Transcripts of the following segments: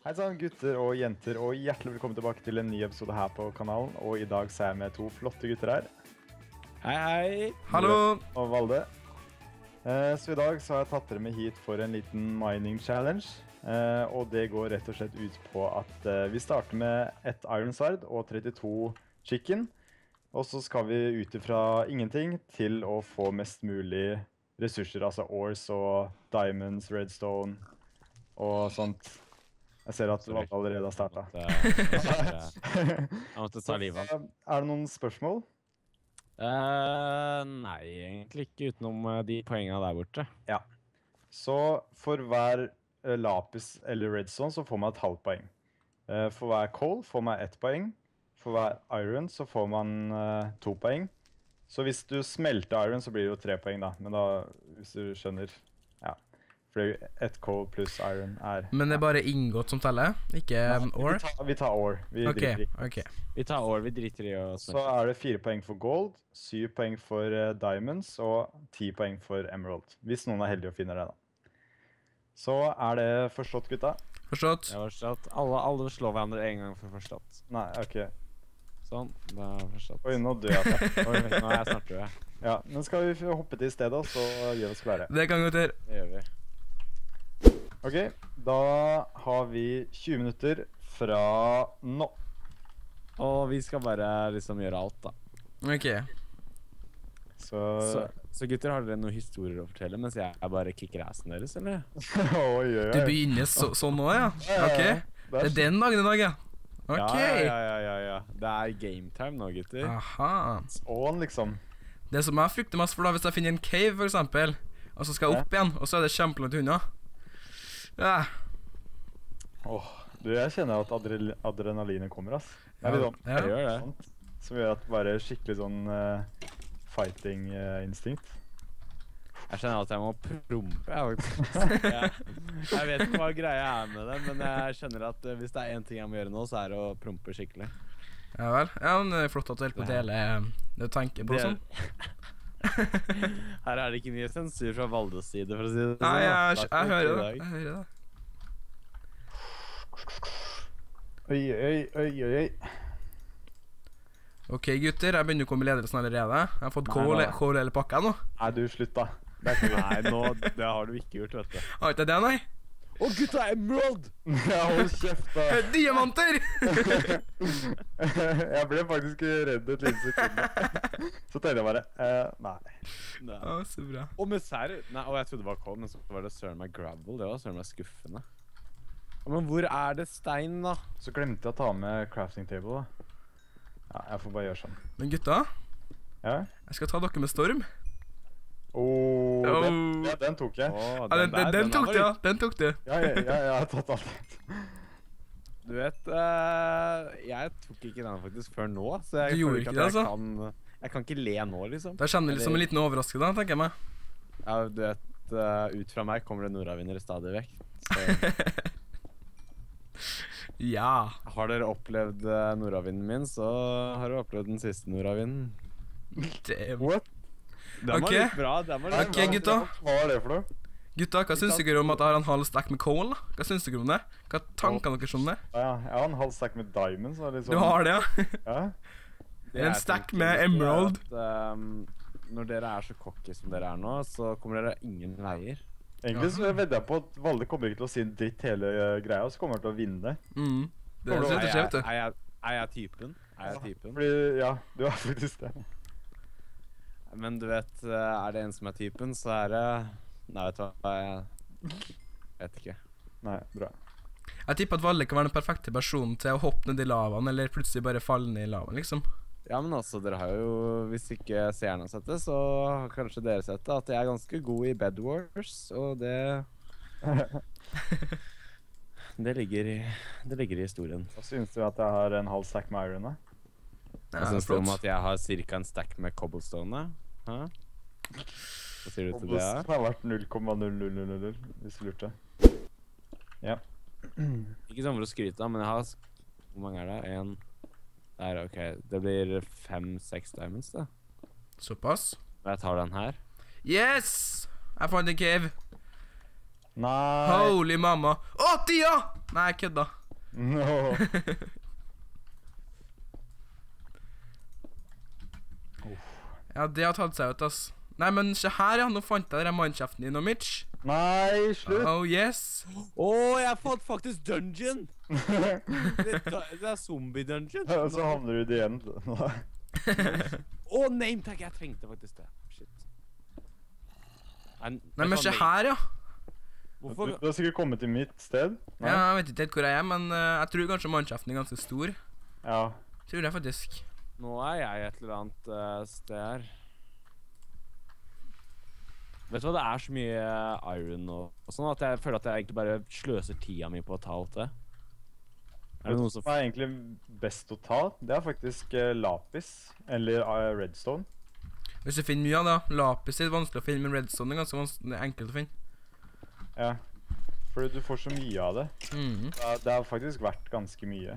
Hei sann, gutter og jenter, og hjertelig velkommen tilbake til en ny episode her på kanalen. Og i dag så er jeg med to flotte gutter her, Hei, hei. Hallo! og Valde. Eh, så i dag så har jeg tatt dere med hit for en liten mining challenge. Eh, og det går rett og slett ut på at eh, vi starter med ett iron sword og 32 chicken. Og så skal vi ut ifra ingenting til å få mest mulig ressurser, altså ores og diamonds, redstone og sånt. Jeg ser at Sorry. Valde allerede har starta. Jeg måtte ta livet av han. Er det noen spørsmål? Uh, nei, egentlig ikke utenom eh, de poengene der borte. Så for hver eh, lapis eller redstone så får man et halvt poeng. Eh, for hver coal får man ett poeng. For hver iron så får man uh, to poeng. Så hvis du smelter iron, så blir det jo tre poeng, da. Men da, hvis du skjønner Ja. For ett coal pluss iron er Men det er bare inngått som teller, ikke ore? Vi tar, vi tar ore. Vi okay, driter i. ok. Vi tar ore, vi driter i å Så er det fire poeng for gold, syv poeng for uh, diamonds og ti poeng for emerald. Hvis noen er heldige og finner det, da. Så er det forstått, gutta? Forstått? Har forstått. Alle, alle slår hverandre en gang for forstått. Nei, OK. Sånn, da er forstått. Oi, nå dør jeg. Oi, nå er jeg snart død. Ja, men skal vi hoppe til stedet, så gjør vi oss klare. Det kan godt gjøre. Det gjør vi. Ok, da har vi 20 minutter fra nå. Og vi skal bare liksom gjøre alt, da. OK. Så, Så, så gutter, har dere noen historier å fortelle mens jeg bare kicker assen deres, eller? oi, oi, oi. Du begynner så, sånn nå, ja? OK. Det er den dagen i dag, ja? OK. Ja, ja, ja, ja, ja. Det er gametime nå, gutter. Aha. Sånn, liksom. Det som jeg frykter mest for, da, hvis jeg finner en cave, for eksempel, og så skal jeg opp igjen, og så er det kjempelangt unna ja. Åh, du, jeg kjenner at adre adrenalinet kommer, ass. Det er litt sånn, Ja. Det gjør det. sånt, som gjør at bare skikkelig sånn uh, fighting-instinkt. Jeg kjenner at jeg må prompe. Jeg, jeg, jeg vet ikke hva greia er med det, men jeg kjenner at uh, hvis det er én ting jeg må gjøre nå, så er det å prompe skikkelig. ja vel. Ja, men det er flott at du holder på å dele eh, det du tenker på Det- sånn. Her er det ikke mye sensur fra Valdes side, for å si det sånn. Nei, jeg, jeg, jeg, hører det. Jeg hører det. Oi, oi, oi, oi, oi. OK, gutter. Jeg begynner å komme i ledelsen allerede. Jeg har fått kål hele pakka nå. Nei, du, slutt, da. Det er ikke Nei, nå, det har du ikke gjort, vet du. Har ikke jeg det, nei? Å, gutta, emerald! Ja, hold kjeft, da. Diamanter! jeg ble faktisk redd et lite sekund. Så tenkte jeg bare eh, Nei. Nei. Å, så bra. Og med serr Nei, og jeg trodde det var kål, men så var det søren meg gravel. Det var søren meg skuffende. Men hvor er det stein, da? Så glemte jeg å ta med crafting table, da. Ja, jeg får bare gjøre sånn. Men gutta, Ja. jeg skal ta dere med storm. Oh, den, Oh. ja, den tok jeg. Å, Ja, den, den, der, den tok du, ja. Den tok du. Ja, ja, ja, jeg har tatt alt. Du vet uh, Jeg tok ikke den faktisk før nå, så jeg Du gjorde føler ikke at det, jeg altså? Kan, jeg kan ikke le nå, liksom. Da kjenner du liksom en liten overraskelse, tenker jeg meg. Ja, du vet, uh, ut fra meg kommer det nordavinnere stadig vekk. Så Ja. har dere opplevd uh, nordavinden min, så har dere opplevd den siste nordavinden. What? Den Ok. var litt bra. Den var litt Ok, bra. gutta. Hva var det for noe? Gutta, hva syns dere om at jeg har en halv stack med coal? da? Hva syns dere om det? Hva er tankene deres om det? Ja, jeg har en halv stack med diamonds. Så litt Du sånn, har det, ja? Ja. Det En stack med er emerald. at, um, når dere er så cocky som dere er nå, så kommer dere ingen veier. Egentlig så vedder jeg på at Valde kommer ikke til å si dritt hele eh, greia, og så kommer han til å vinne. Mm. Det er Er jeg, vet du. er, jeg, er jeg typen? Er jeg typen? Fordi, ja, du er faktisk det. Men du vet, eh, er det en som er typen, så er det Nei, vet du hva, jeg vet ikke. Nei, bra. Jeg tipper at Valle kan være den perfekte personen til å hoppe ned i lavaen, eller plutselig bare falle ned i lavaen, liksom. Ja, men altså, dere har jo Hvis ikke seerne har sett det, så har kanskje dere sett det. At jeg er ganske god i Bed Wars, og det Det ligger i Det ligger i historien. Hva syns du at jeg har en halv stack med iron, da? Hva Ja, syns du om at jeg har ca. en stack med cobblestone? Hæ? Hva sier du til det? Det har vært 0,0000, hvis du lurte. Ja. Ikke sånn for å skryte, men jeg har Hvor mange er det? Én Der, OK. Det blir fem-seks diamonds, da. Såpass. Jeg tar den her. Yes! Jeg fant en cave. Nei. Holy mamma. Å, tida! Nei, jeg kødda. No. Ja, det har tatt seg ut, ass. Nei, men se her, ja. Nå fant jeg den mannkjeften din, og Mitch. Nei, slutt! Oh yes. Å, jeg fant faktisk dungeon! det, det er zombie-dungeon. Ja, Så havner du i det igjen. Å, nametag! Jeg trengte faktisk det. Shit. Nei, Nei, men se her, ja. Du, Hvorfor du har sikkert kommet til mitt sted? Nei? Ja, Jeg vet ikke helt hvor jeg er, men uh, jeg tror kanskje mannkjeften er ganske stor. Ja. Tror jeg faktisk. Nå er jeg et eller annet uh, sted her. Vet du hva, det er så mye eh, iron og, og sånn at jeg føler at jeg egentlig bare sløser tida mi på å ta alt det. Er det noe som som er egentlig best å ta? Det er faktisk uh, lapis eller uh, redstone. Hvis du finner mye av det, lapis er vanskelig å finne, men redstone er ganske vanskelig, enkelt å finne. Ja. For du får så mye av det. Mhm. Det er, det er faktisk verdt ganske mye.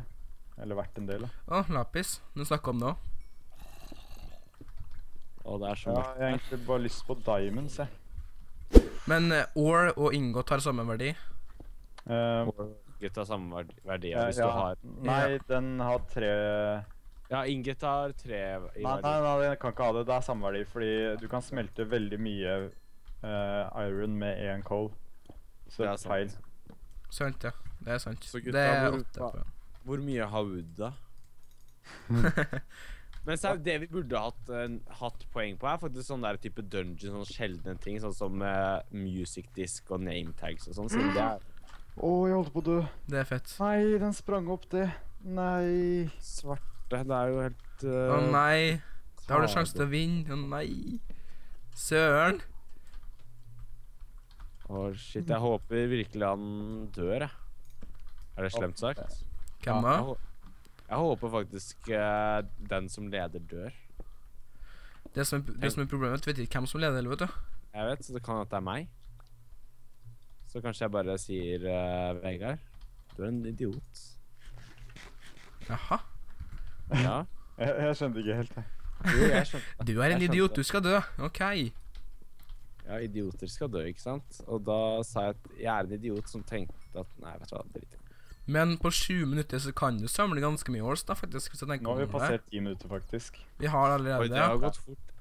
Eller vært en del, da. Å, lapis. Du snakka om det òg. Å, det er så Ja, jeg har egentlig bare lyst på diamonds, jeg. Men uh, ore og ingot har samme verdi. Eh, Ingot har samme verdi, verdi eh, hvis ja. du har Nei, den har tre Ja, ingot har tre i Nei, verdi. nei, nei, den kan ikke ha det. Det er samme verdi, fordi du kan smelte veldig mye eh, iron med én coal. Så Det det er er feil. Sant, ja. Det er sant. Så gutta, det er hvor- åtte på. Hvor mye har Wood, da? Men så er det vi burde hatt, uh, hatt poeng på, er faktisk sånn der type dungeon, sånne sjeldne ting, sånn som uh, music disk og nametags og sånn. Siden det er Å, jeg holdt på å dø. Det er fett. Nei, den sprang opp, det. Nei. svarte. Det er jo helt Å uh, nei. Da har du sjanse til å vinne. Å nei. Søren. Å, shit. Jeg håper virkelig han dør, jeg. Er det slemt sagt? Hvem da? jeg håper faktisk uh, den som leder, dør. Det som er, det som er problemet, vet ikke hvem som leder, heller, vet du. Jeg vet, så det kan at det er meg. Så kanskje jeg bare sier uh, Vegard. Du er en idiot. Jaha. Ja. Jeg, jeg skjønte ikke helt, jeg. Jo, jeg skjønte. Du er en idiot, du skal dø. OK. Ja, idioter skal dø, ikke sant? Og da sa jeg at jeg er en idiot som tenkte at Nei, vet du hva, drit i det. Men på sju minutter så kan du samle ganske mye års, da, faktisk. Hvis jeg tenker Nå har vi passert ti minutter, faktisk. Vi har Oi, allerede det har gått fort.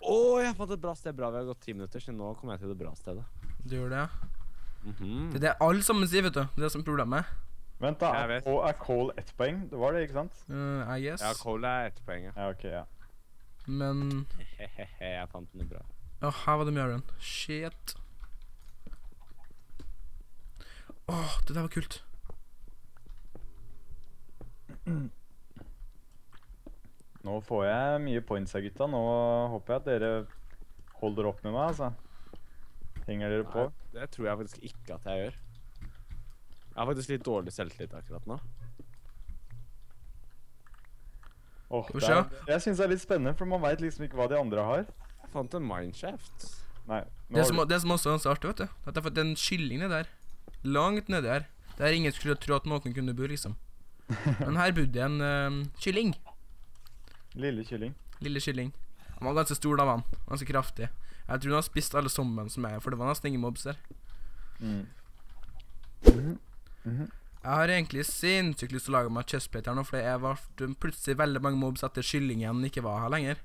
Å, jeg fant et bra sted. Bra, vi har gått ti minutter, så nå kommer jeg til det bra stedet. Du gjør det, ja. Mhm. Det er det alle sammen sier, vet du. Det er det som er problemet. Vent, da. og Er. Cole- er Cole ett poeng? Det var det, ikke sant? Uh, I guess. Ja, Cole er ett poeng. ja. Ja, ok, ja. Men Hehehe, jeg fant den bra. Å, her var det mye iron. Shit. Åh, det der var kult. Nå får jeg mye points her, gutta. Nå håper jeg at dere holder opp med meg, altså. Henger dere på? Nei, det tror jeg faktisk ikke at jeg gjør. Jeg har faktisk litt dårlig selvtillit akkurat nå. Det er, jeg syns det er litt spennende, for man veit liksom ikke hva de andre har. Jeg fant en mineshaft. Nei. Det som, det som også er ganske artig, vet du, at jeg har fått en kylling nedi der. Langt nedi her. Der ingen skulle tro at noen kunne bo, liksom. Men her bodde en uh, kylling. lille kylling. Lille kylling. Han var ganske stor, da, var han. Ganske kraftig. Jeg tror han har spist alle sommeren som er her, for det var nesten ingen mobs der. Mm. Jeg har egentlig sinnssykt lyst til å lage meg chestplate her nå, for jeg ble plutselig veldig mange mobs etter kyllingen ikke var her lenger.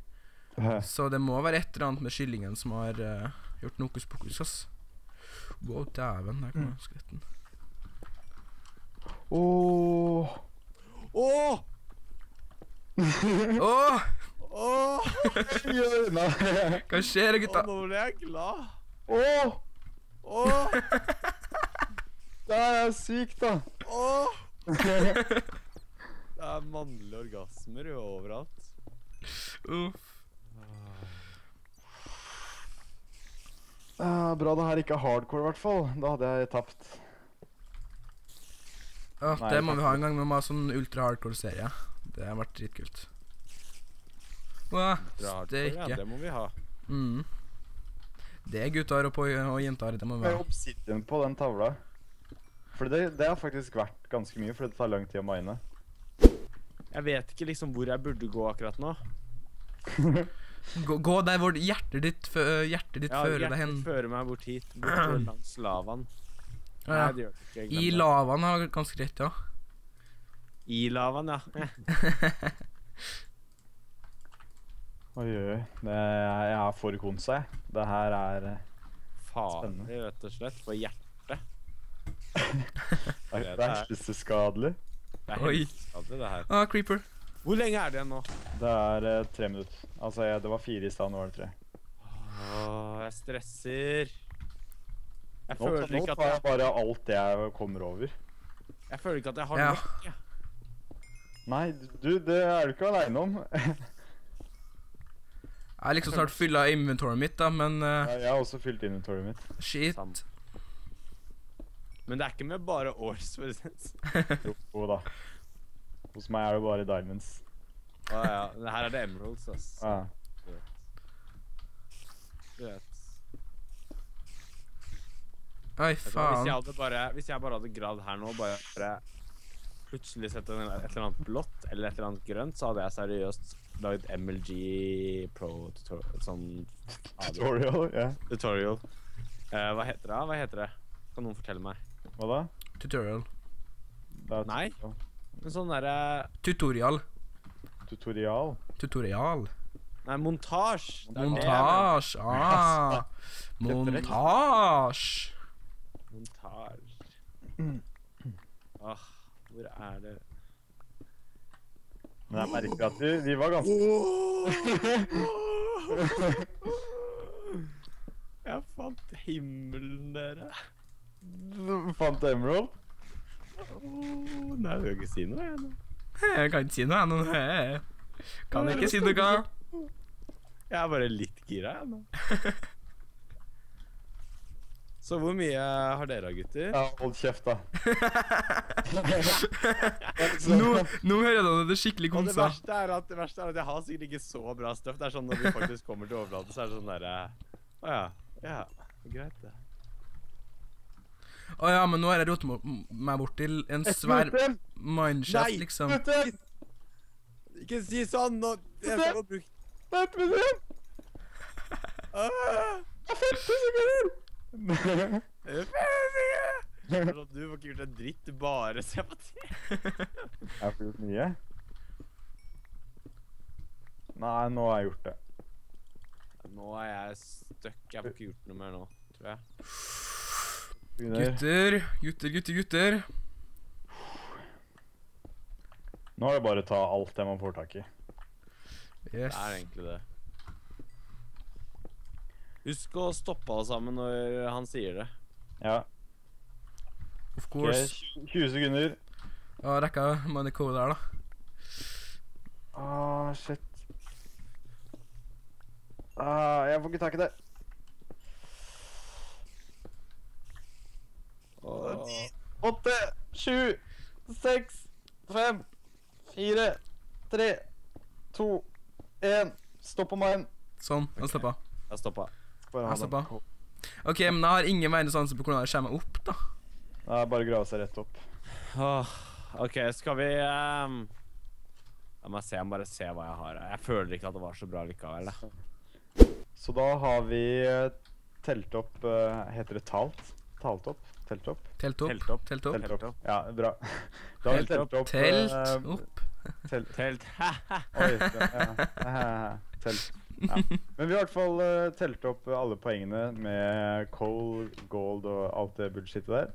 Så det må være et eller annet med kyllingen som har uh, gjort noe hokus pokus, ass. Wow, dæven, der kom skeletten. Åh. Åh! Åh! Åh! øynene. Hva skjer, Åh, gutta? nå ble jeg glad. Åh, Åh! det er sykt, da. Åh! Det er mannlige orgasmer jo overalt. Uff. Uh, bra det her ikke er hardcore, i hvert fall. Da hadde jeg tapt. Ja, Nei, det må vi ha en gang. Vi må ha sånn ultra-hardcore-serie. Det har vært dritkult. Wow, Ja, steike. det må vi ha. Mm. Det er gutter og, på, og jenter, det må vi ha. obsidian på den tavla. For det, det har faktisk vært ganske mye, for det tar lang tid å mine. Jeg vet ikke liksom hvor jeg burde gå akkurat nå. Gå, gå der hvor hjertet ditt, fø, hjertet ditt Ja, fører deg hjertet fører meg bort hit. Bort til langs lavaen. Ja, Nei, det det ikke. I det. lavaen har ganske greit, ja. I lavaen, ja. Oi, oi. Det er, jeg er for konsa, jeg. Det her er spennende. Farlig, rett og slett. For hjertet. det er helseskadelig. Det er Oi. helseskadelig, det her. Ah, creeper. Hvor lenge er det igjen nå? Det er eh, tre minutter. Altså, jeg, det var fire i stad, nå er det tre. Åh, jeg stresser. Jeg Nå, føler ikke at tar jeg bare alt det jeg kommer over. jeg føler ikke at jeg har Ja. nok. Ja. Nei, du, det er du ikke aleine om. Jeg har liksom snart fylla inventoryet mitt, da, men eh, Jeg har også fylt inventoryet mitt. shit. Sant. Men det er ikke med bare års for å si det sånn. Jo, jo da. Hos meg er det bare diamonds. Å ja. Her er det emeralds, ass. Ja. Du vet. Oi, faen. Hvis jeg, hadde bare, hvis jeg bare hadde gravd her nå, bare, plutselig sett et eller annet blått eller et eller annet grønt, så hadde jeg seriøst lagd MLG Pro tutorial, sånn Tutorial, ja. tutorial. Uh, hva heter det? Hva heter det? Kan noen fortelle meg? Hva da? Tutorial. Er Nei. En sånn derre Tutorial. Tutorial. Tutorial. Nei, montasje. Montasje. Ah. Montasje. Åh, hvor er det Men jeg merker at vi, vi var ganske Jeg fant himmelen, dere. Du Fant emerald? Oh, Nei, jeg kan ikke si noe, jeg nå. Jeg kan ikke si noe, jeg nå. Jeg Kan ikke si noe. Jeg er bare litt gira, jeg nå. Så hvor mye har dere, gutter? Ja, hold kjeft, da. Nå, nå hører jeg det skikkelig Og det konsa. verste, er at, det verste er at jeg har sikkert ikke så bra støff. Det er sånn når vi faktisk kommer til overflaten, så er det sånn derre Å ja. Ja, greit, det. Å ja, men nå har jeg rotet meg bort til en svær mineshaft, Nei! gutter! Ikke si sånn nå! Jeg skal få brukt Vent med det! Ah! Er 50 sekunder! Det Du får ikke gjort en dritt, bare se på TV. Jeg har gjort mye. Nei, nå har jeg gjort det. Nå er jeg stuck. Jeg får ikke gjort noe mer nå, tror jeg. Begynner. Gutter, gutter, gutter, gutter. Nå er det bare å ta alt det man får tak i. Det Yes. er egentlig det. Husk å stoppe alle sammen når han sier det. Ja. Of ok, Okay, 20 sekunder. Ja, rekka money code der, da. Ah, shit. Ah, jeg får ikke tak i det. Åh. Åtte, sju, seks, fem, fire, tre, to, én. Stopp på meg. Sånn. Jeg stoppa. Jeg stoppa. Stoppa. OK, men jeg har ingen verdens anelse på hvordan jeg kommer opp, da. Det er bare å grave seg rett opp. Åh, OK, skal vi ehm, La meg se, jeg må bare se hva jeg har. Jeg føler ikke at det var så bra likevel. da. Så da har vi eh, telt opp uh, Heter det talt? Talt opp? Telt opp? Telt opp. Telt opp. Telt opp. Telt opp. Ja, bra. Da har vi Telt opp Telt eh, opp. Telt. Telt. Oi, ja. Telt. Ja. Men vi har i hvert fall uh, telt opp alle poengene med coal, gold og alt det bullshitet der.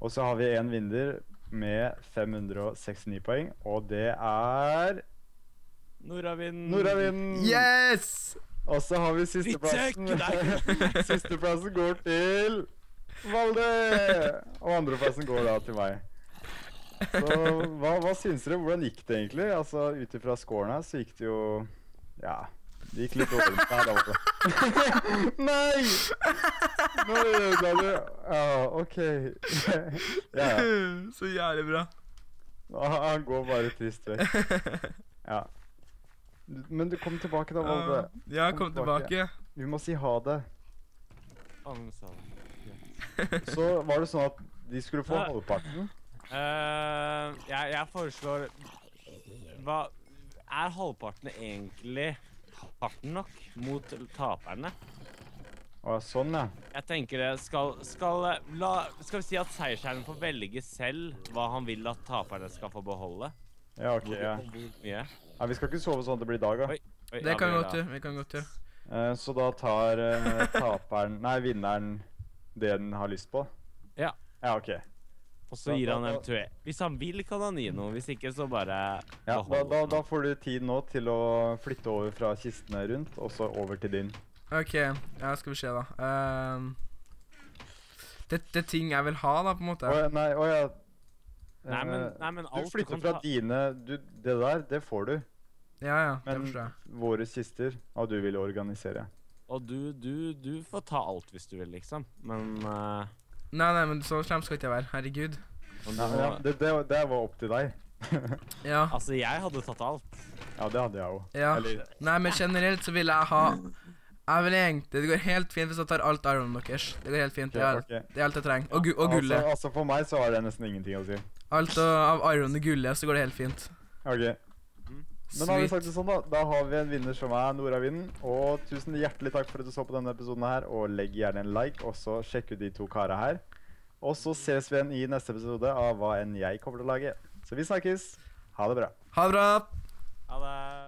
Og så har vi en vinner med 569 poeng, og det er Nordavind. Nordavind. Yes! Og så har vi sisteplassen. Sisteplassen går til Valde! Og andreplassen går da til meg. Så hva, hva syns dere? Hvordan gikk det egentlig? Altså Ut ifra scoren her så gikk det jo Ja. Det gikk litt over. Nei, da var det Nei! Nå ødela du Ja, OK. ja. Så jævlig bra. Han han går bare trist vekk. Ja. Men du kom tilbake, da, Valde. Ja, kom tilbake. Vi må si ha det. Så var det sånn at de skulle få halvparten. Uh, jeg, jeg foreslår Hva Er halvparten egentlig hardt nok mot taperne. Å, sånn, ja. Jeg tenker det skal, skal, la, skal vi si at seiersherren får velge selv hva han vil at taperne skal få beholde? Ja, ok, Ja. ja. ja. Vi skal ikke sove sånn at det blir dag, da. Oi. Oi, Det ja, kan vi godt gjøre. Vi kan godt gjøre. Uh, så da tar uh, taperen Nei, vinneren det den har lyst på? Ja. Ja, OK. Og så gir han eventuelt Hvis han vil, kan han gi noe. Hvis ikke, så bare Ja, da, da, da får du tid nå til å flytte over fra kistene rundt, og så over til din. OK, ja, skal vi se, da. Ehm, det, det er ting jeg vil ha, da, på en måte. Å nei, å ja. Nei, men, Eh, nei, men Du alt flytter kan fra ta- dine du, Det der, det får du. Ja, ja, det Men forstår jeg. våre kister og du vil organisere. Og du, du, du får ta alt hvis du vil, liksom. Men eh, Nei, nei, men så slem skal ikke jeg være. Herregud. Nei, Ja, det, det, det var opp til deg. Ja. Altså, jeg hadde tatt alt. Ja, det hadde jeg òg. ja. Eller Nei, men generelt så vil jeg ha Jeg vil egentlig Det går helt fint hvis jeg tar alt armen deres. Det går helt fint. Det er, okay. det er alt jeg trenger. Og, gu og gullet. Altså, altså, for meg så har det nesten ingenting å si. Alt av, av armen og gullet, så går det helt fint. Ok. Men da har vi sagt det sånn, da. Da har vi en vinner som er Nordavinden. Og tusen hjertelig takk for at du så på denne episoden her. Og legg gjerne en like, og så sjekk ut de to kara her. Og så ses vi igjen i neste episode av hva enn jeg kommer til å lage. Så vi snakkes. Ha det bra. Ha det bra. Ha det.